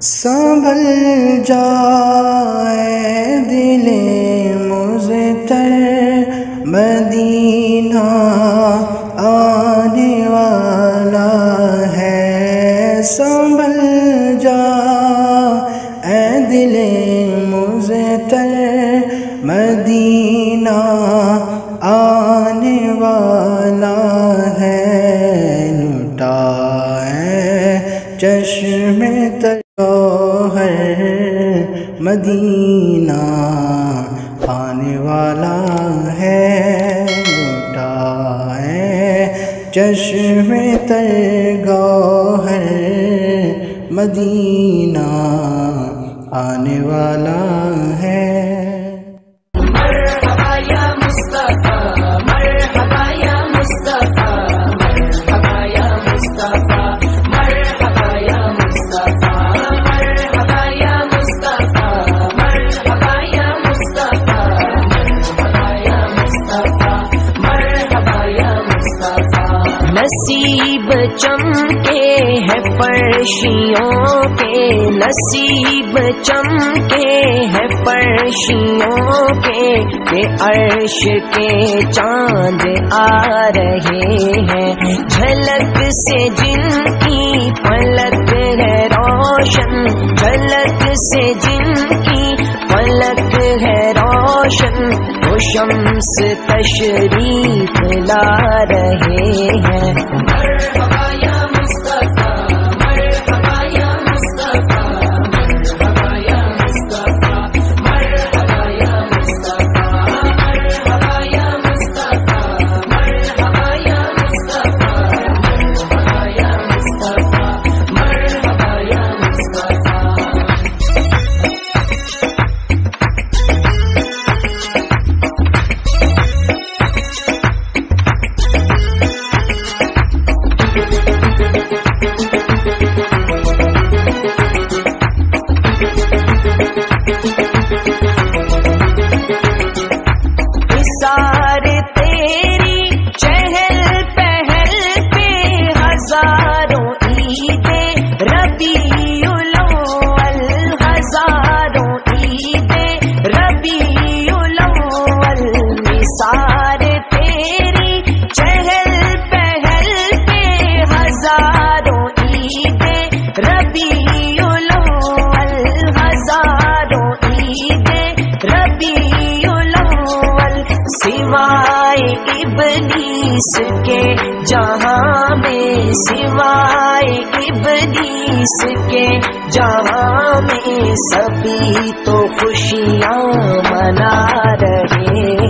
संभल जाए दिले मुझतर। मदीना आने वाला है। संभल जा ए दिले मुझतर। मदीना आने वाला है। लुटाए चश्मे तर। है मदीना आने वाला है लुटाए चश्मे तर है मदीना आने वाला है। परशियों के नसीब चमके है परशियों के के अर्श के चाँद आ रहे हैं। झलक से जिनकी पलक है रोशन, झलक से जिनकी पलक है रोशन, वो शम्स तशरीफ़ ला रहे हैं। इबलीस के जहाँ में सिवाय इबलीस के जहाँ में सभी तो खुशियाँ मना रहे।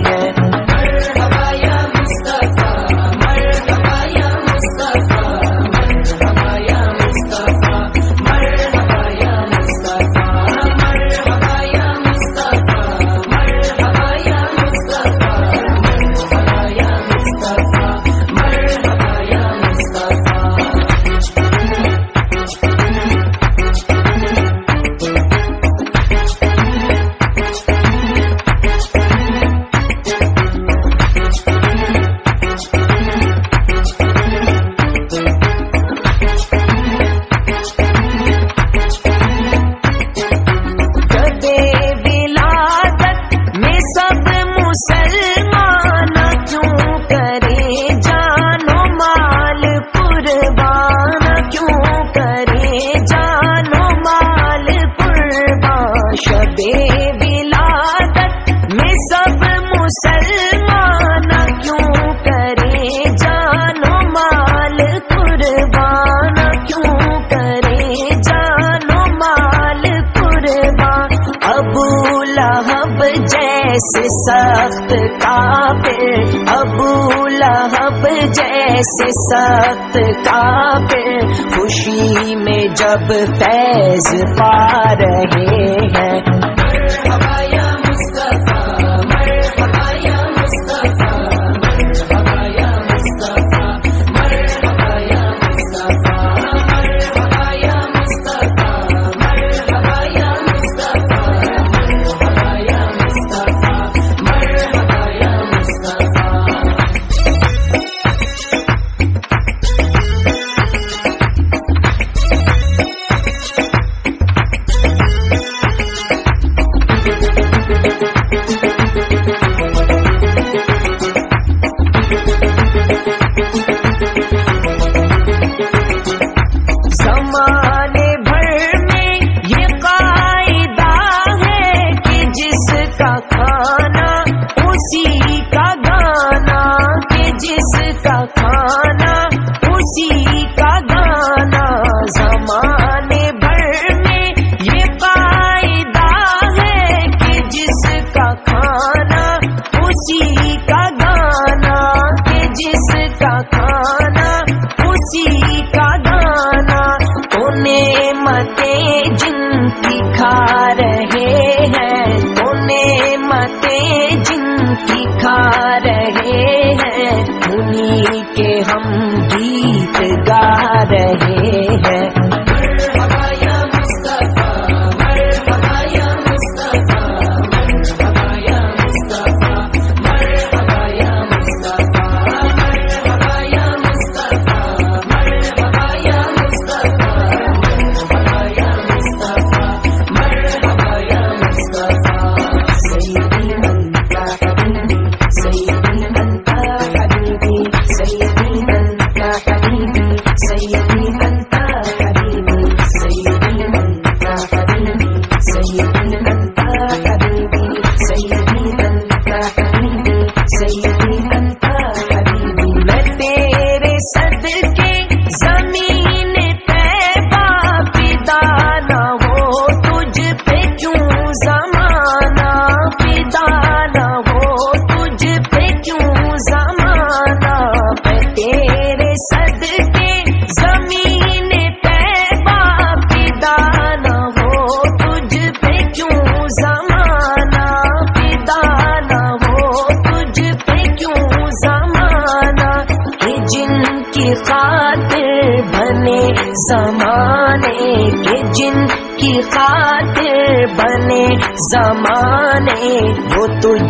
जैसे सख्त पे खुशी में जब फैज पा रहे हैं। मते जिन दिखा रहे हैं तेजिंखारे है मते जिन जिं रहे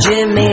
वो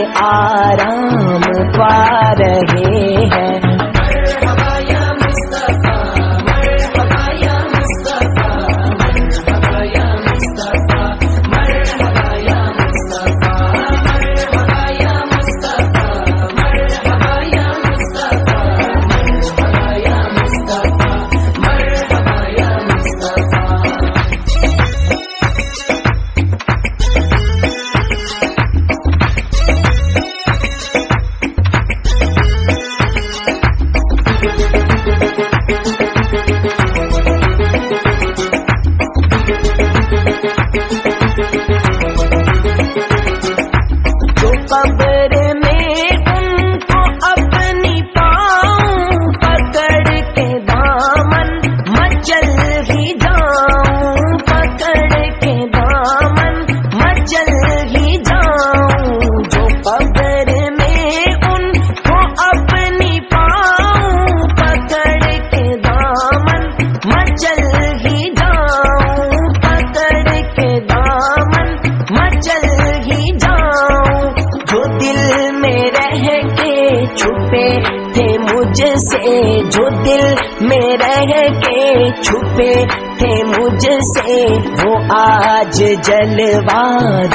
छुपे थे मुझसे वो आज जलवा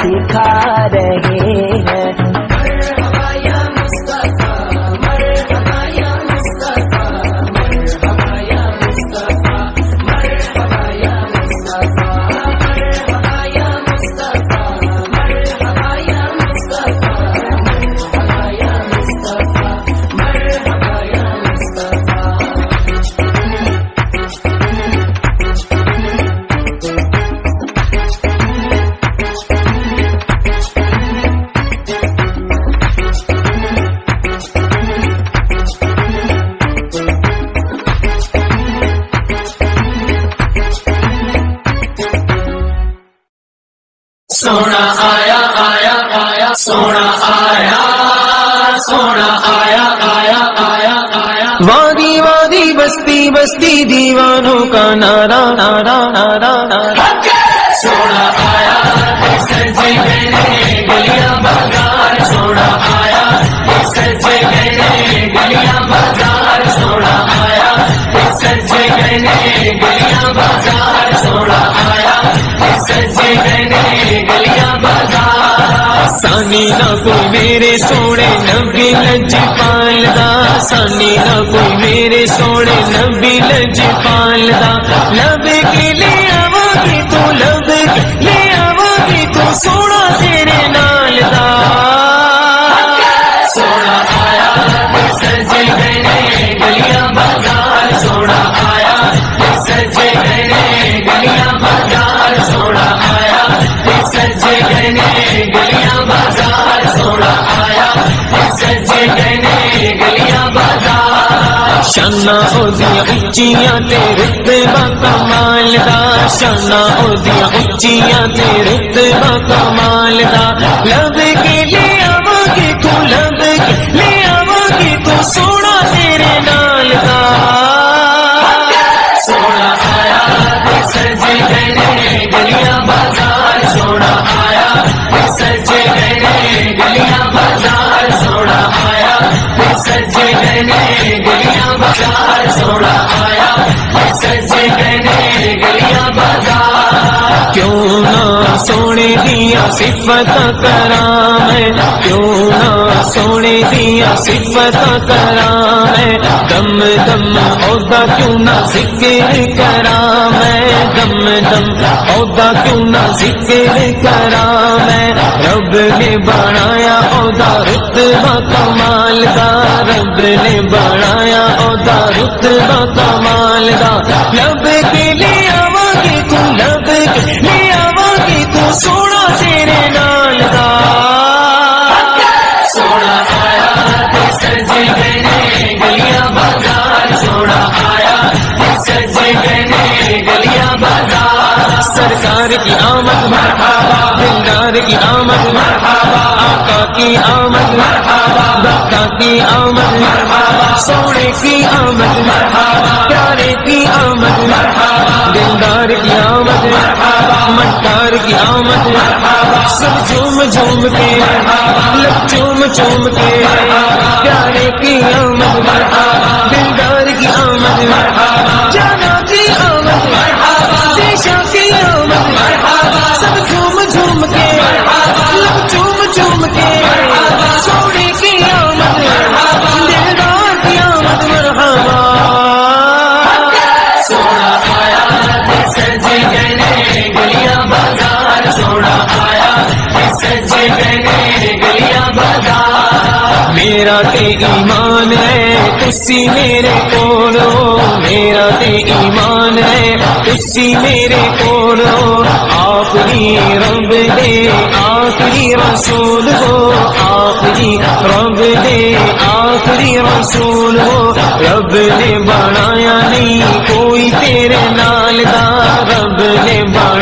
दिखा रहे हैं। सानी ना कोई मेरे सोने नबी लज पालदा सानी ना कोई मेरे सोने नबी लज पालदा लब के ले आवागी तू, लब ले आवागी तू सोना गहने गलियाँ बाज़ार सोना शाना ओदिया उच्चिया तेरे तेबा कमाल मालदा शाना ओदिया उच्चिया तेरे तेबा कमाल मालदा लब के लिए आवागे तू लब के। लिए गए गलियाँ बाज़ार, सोना आया सजे गए गलियाँ बाज़ार। क्यों ना सोने दिया सिफत करा मैं क्यों ना सोने दिया सिफत करा मैं दम दम औदा क्यों ना ज़िक्र करा मैं दम दम औदा क्यों ना ज़िक्र करा मैं? रब ने बनाया औदा, रुतबा कमाल दा रब ने बनाया औदा, रुतबा कमाल दा लब के ले आवांगे तू लब के ले आवांगे तू सोना तेरे नाल दा। सोना आया ते सजे गलियाँ बाज़ार। सोना आया ते सजे गए गलियाँ बाज़ार। सरकार की आमद दिलदार की आमद आका की आमद मरहबा दाता की आमद सोने की आमद प्यारे की आमद दिलदार की आमद मट्टार की आमद सब झूम झूम के लग चूम चूम के प्यारे की आमद दिलदार की आमद seven मेरा ते ईमान है तुसी मेरे कोलो मेरा ते ईमान है तुसी मेरे कोलो आखरी रब दे आखरी रसूल हो। आखरी रब दे आखरी रसूल हो। रब ने बनाया नहीं, कोई तेरे नाल दा। रब ने बनाया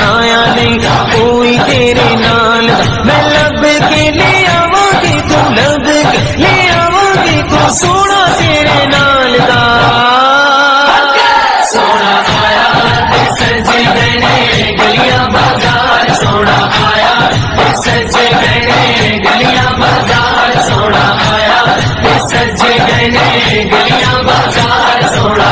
सोना आया सजे गए गलियाँ बाज़ार सोना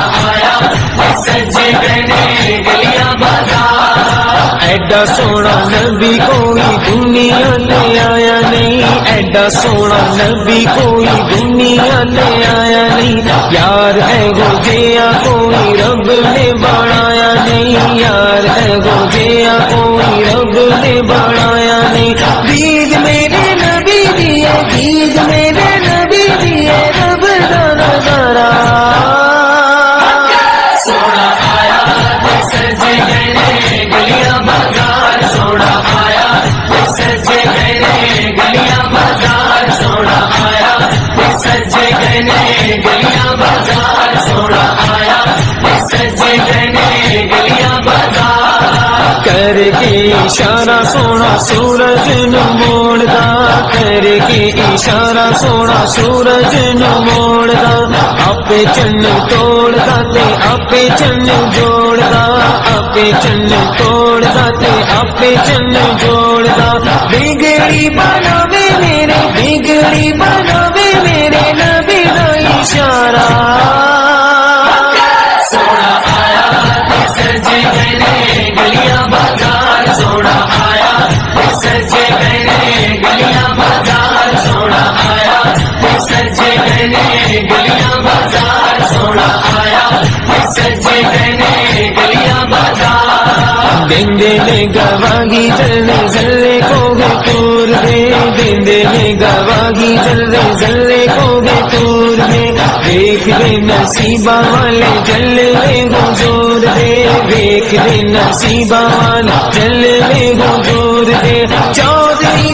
ऐडा सोना नबी कोई दुनिया ले आया नहीं। ऐडा सोना नबी कोई दुनिया ले आया नहीं। यार है गोजिया कोई रब ने बनाया नहीं। यार है वो करके इशारा सोना सूरज नु मोड़दा करके इशारा सोना सूरज नु मोड़दा आपे चन्न तोड़दा ते आपे चन्न जोड़दा। आपे चन्न तोड़दा ते आपे चन्न जोड़दा। बिगड़ी बनावे मेरे, बिगड़ी बनावे मेरे नबी दा इशारा। सजे गए गलियाँ बाज़ार सोना आया। सज्जे गए गलियाँ बाज़ार सोना आया। सजे गलिया गलियाँ देंदे ने गवागी, जल्ले जल्ले को गे तूर दे देंदे ने गवागी, जल्ले जल्ले को गे तूर दे देख दे नसीबा वाले, जल्ले हुजूर दे। देख दे नसीबा वाले, जल्ले हुजूर दे। चौधरी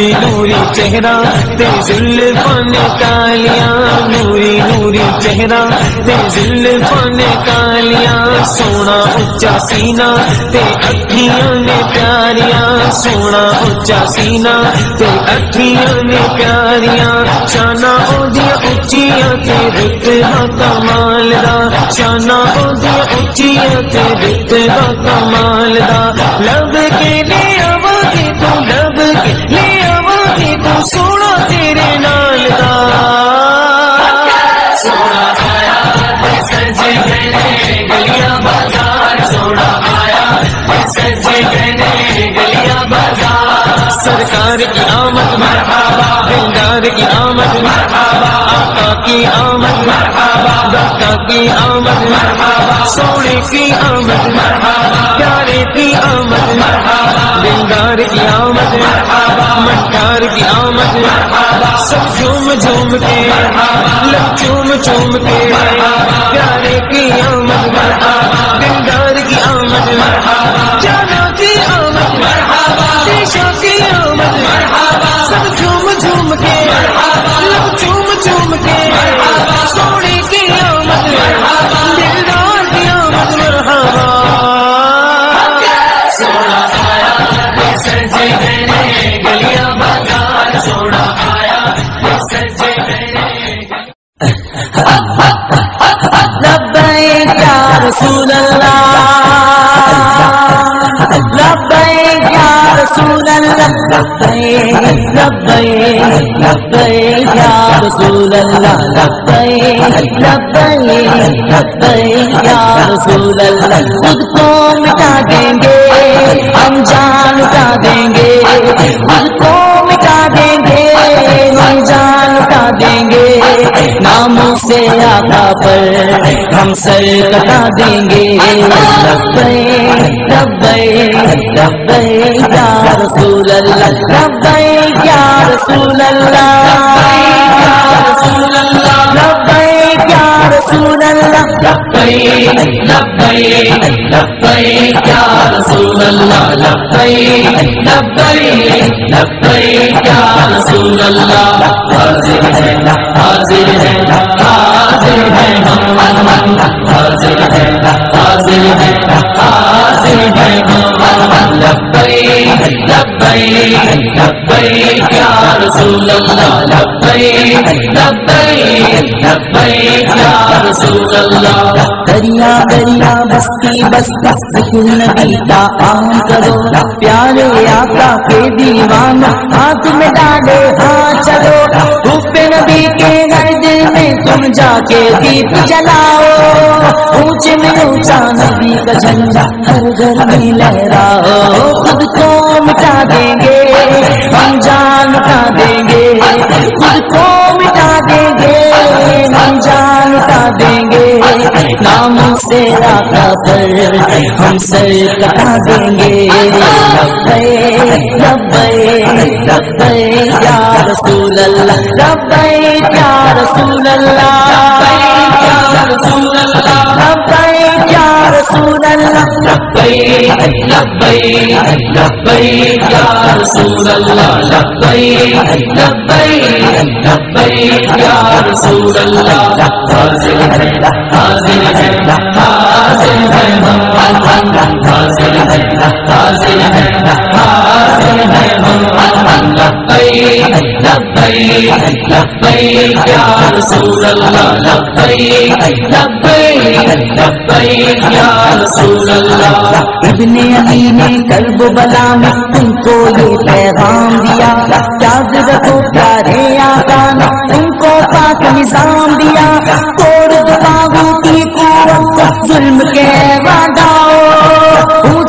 नूरी नूरी चेहरा ते जुल्फान कालिया, नूरी नूरी चेहरा ते जुल्फान कालियाँ, सोना उच्चा सीना ते अखियाँ ने प्यारिया, सोना उच्चा सीना ते अखियाँ ने प्यारिया, शाना ओदियाँ उच्चियाँ ते रुतबा कमाल दा, शाना ओदियाँ उच्चियाँ ते रुतबा कमाल दा। लब के ले आवांगे तू लब के ले आवांगे तू सोना तेरे नाल दा दिलदार की आमद आका की आमद मरहबा दाता की आमद सोने की आमद प्यारे की आमद दिलदार की आमद मट्टार की आमद सब झूम झूम के चूम चूम के प्यारे की आमद दिलदार की आमद जाना की आमद शीशा की आमद सब झूम झूम के लग चूम चूम के सोने की रसूल लब्बैक लब्बैक लब्बैक या रसूल अल्लाह लब्बैक लब्बैक लब्बैक या रसूल अल्लाह खुद को मिटा देंगे, हम जान उठा देंगे खुद को मिटा देंगे, हम जान उठा देंगे, नामों से आका पर हम सर कटा देंगे लब्बे लब्बे लब्बे या रसूल अल्लाह लब्बे या रसूल अल्लाह लब्बे लब्बे लब्बे या रसूल अल्लाह लब्बे लब्बे लब्बे या रसूल अल्लाह हाजिर है हाजिर है हाजिर है हम हाजिर है हाजिर है हाजिर है हम लब्बे लब्बे दरिया दरिया बस्ती बस्ती ज़िक्र का आम करो प्यारे आका के दीवाना हाथ में डाले हाँ चलो रूपे नबी के घर दिल में तुम जाके दीप जलाओ ऊँचे में ऊँचा नबी का झंडा हर घर में लहराओ खुद को मिटा देंगे हम जान उठा देंगे, खुद को मिटा देंगे, हम जान उठा देंगे, नाम से आका पर हम सर कटा देंगे। लब्बे लब्बे लब्बे या रसूल अल्लाह या रसूल अल्लाह लब्बे या रसूल अल्लाह लब्बे लब्बे लब्बे या रसूल है हाजिर है इब्ने अली ने कल्ब बला में तुमको ये पैगाम दिया। याद रखो प्यारे आका ने तुमको पाक निज़ाम दिया। तोड़ दो तागूती कुवत, जुल्म के वादाओ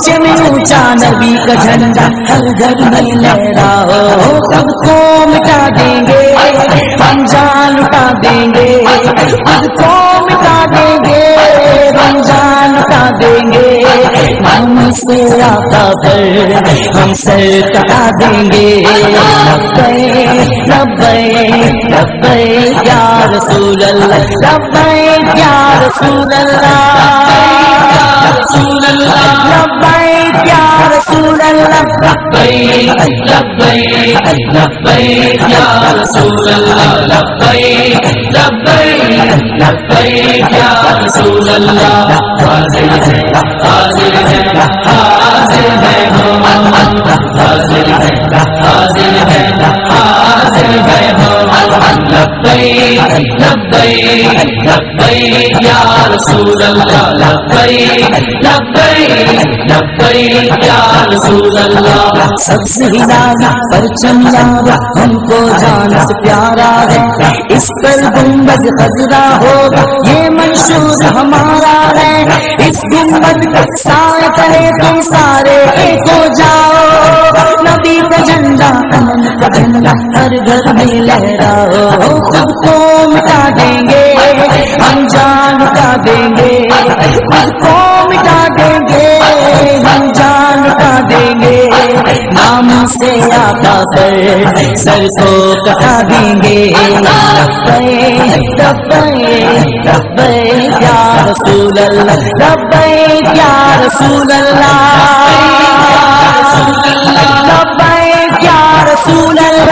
ऊँचे में ऊँचा नबी का झंडा हर घर में लहराओ खुद को मिटा देंगे, हम जान लुटा देंगे। खुद को मिटा देंगे, हम जान लुटा देंगे। हम से आता पर हम सर कटा देंगे। लब्बे लब्बे लब्बे या रसूल अल्लाह लब्बे या लब्बैक या रसूल अल्लाह लब्बैक हाजिर है हाजिर है हाजिर है हाजिर है। लब्बैक लब्बैक सबसे हिलाना परचम यारा हमको जान से प्यारा है इस पर गुंबद खजरा होगा ये मंशूर हमारा है। इस गुंबद का साए तले तुम सारे एक हो जाओ। नबी का झंडा अमन का झंडा हर घर में लहराओ। खुद को मिटा देंगे, हम जान लुटा देंगे। खुद को मिटा देंगे, हम जान लुटा देंगे। नाम से आता कर सर को कटा देंगे। लब्बे लब्बे या रसूल अल्लाह लब्बे या रसूल या रसूल अल्लाह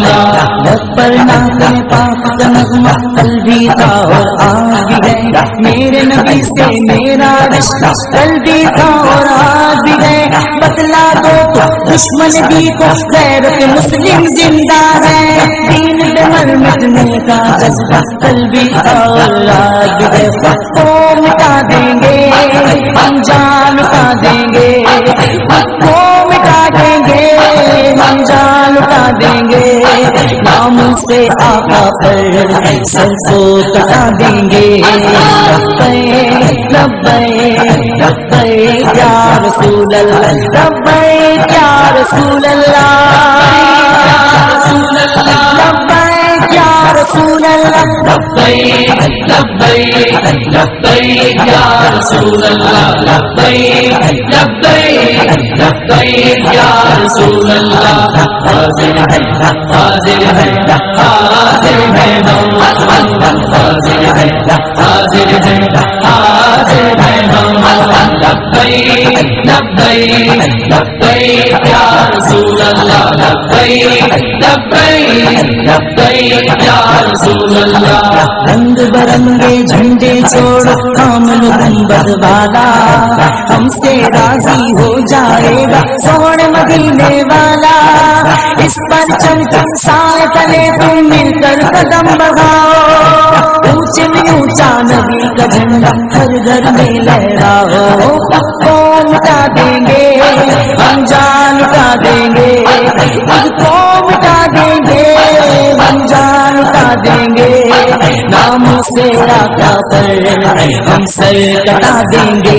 लब पर नाम पाक का नगमा कल भी था, और आज भी है। मेरे नबी से मेरा रिश्ता कल भी था, और आज भी है। बतला दो तो दुश्मन भी को गैरत मुस्लिम ज़िंदा है। दीन पे मर मिटने का जज्बा कल भी था, और आज भी है। सबको मिटा देंगे। से आका पर सर को कटा देंगे लब्बे लब्बे रब्बे या रसूल अल्लाह लब्बैक लब्बैक लब्बैक या रसूल अल्लाह लब्बैक लब्बैक लब्बैक या रसूल अल्लाह हाजिर है हाजिर है हाजिर है हम हाजिर है हाजिर है हाजिर है हम लब्बैक लब्बैक लब्बैक या रंग बरंगे झंडे छोड़ो काम गुंबद वाला हमसे राज़ी हो जाएगा सोने मदीने वाला इस पर चमक साए तले तुम मिलकर कदम बढ़ाओ ऊँचे में ऊँचा नबी का झंडा हर घर में लहराओ सबको मिटा देंगे हम लुटा देंगे सबको मिटा देंगे, हम जान लुटा देंगे, नाम से आका पर हम सर कटा देंगे।